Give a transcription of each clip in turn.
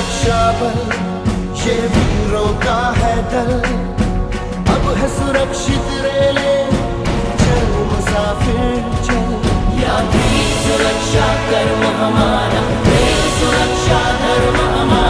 रक्षा बल, ये वीरों का है दल। अब है सुरक्षित रेले, चल मुसाफिर, चल। या सुरक्षा कर्म हमारा सुरक्षा धर्म हमारा।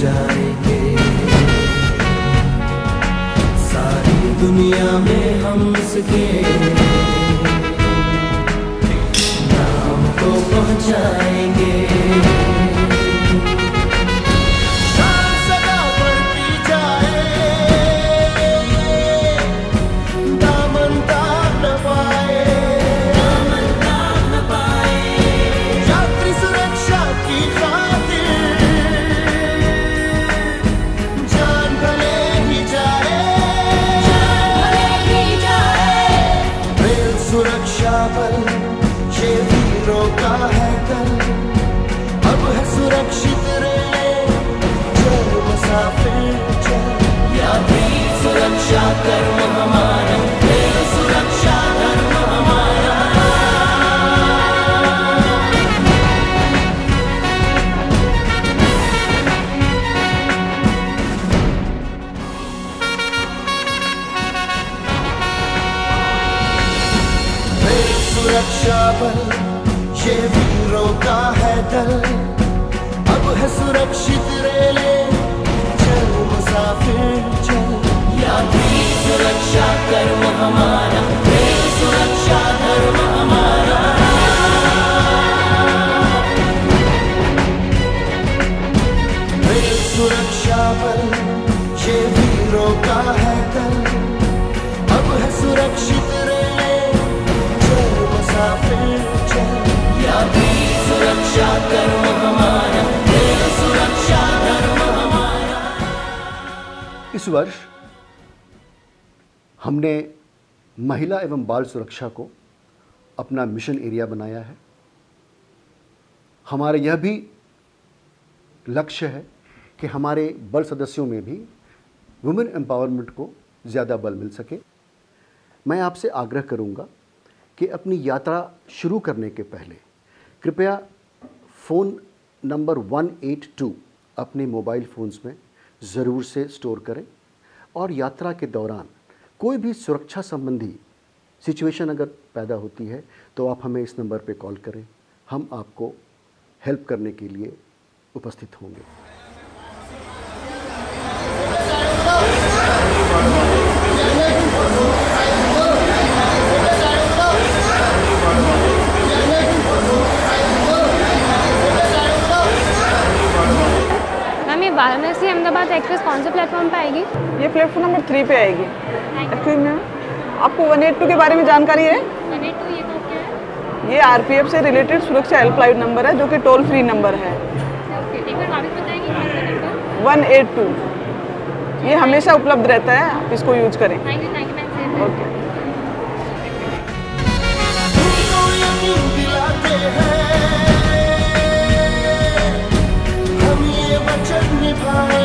जाएँगे। सारी दुनिया में हम सके नाम को पहुँचाए सुरक्षा बल शेरों का है कल अब है सुरक्षित रहे चल मुसाफिर चल सुरक्षा कर्म हमारा बल ये वीरों का है दल। अब है सुरक्षित रेले चल मुसाफिर। इस वर्ष हमने महिला एवं बाल सुरक्षा को अपना मिशन एरिया बनाया है। हमारा यह भी लक्ष्य है कि हमारे बल सदस्यों में भी वुमेन एम्पावरमेंट को ज़्यादा बल मिल सके। मैं आपसे आग्रह करूँगा कि अपनी यात्रा शुरू करने के पहले कृपया फ़ोन नंबर 182 अपने मोबाइल फ़ोन्स में ज़रूर से स्टोर करें। और यात्रा के दौरान कोई भी सुरक्षा संबंधी सिचुएशन अगर पैदा होती है तो आप हमें इस नंबर पर कॉल करें। हम आपको हेल्प करने के लिए उपस्थित होंगे। मैम कौन से प्लेटफॉर्म पे आएगी? ये प्लेटफॉर्म नंबर थ्री पे आएगी। एक्चुअली मैम आपको वन एट टू के बारे में जानकारी है? ये आरपीएफ से रिलेटेड सुरक्षा हेल्पलाइन नंबर है जो कि टोल फ्री नंबर है। वन एट टू ये हमेशा उपलब्ध रहता है आप इसको यूज़ करें। ओके तुमको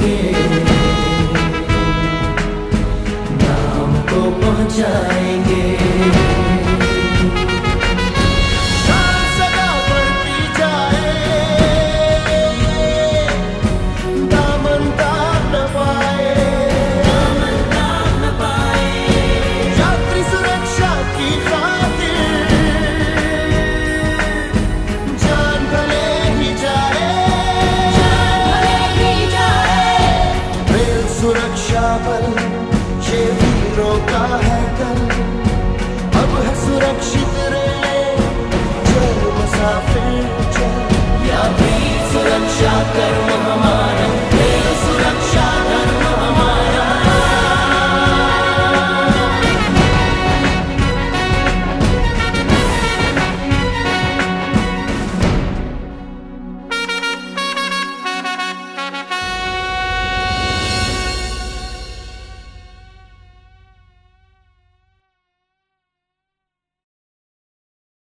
हम happen